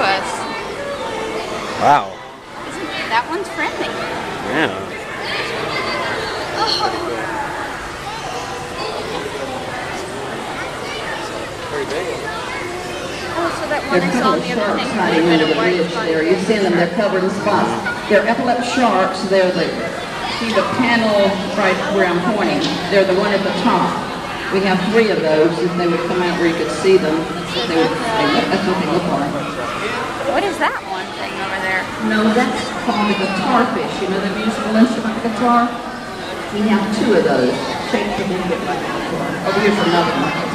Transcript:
us. Wow. Isn't that one's friendly? Yeah. Oh, so that one There's I a saw couple of the other sharks thing hiding blue and a the white there. You've seen them, they're covered in spots. They're epaulette sharks, they're the, see the panel right where I'm pointing, they're the one at the top. We have three of those, if they would come out where you could see them, they would, they look- that's what they look like. That one thing over there? No, that's called the guitar fish, you know the musical instrument, guitar? We have two of those, shaped a little bit like a guitar. Over here's another one, guitar fish also.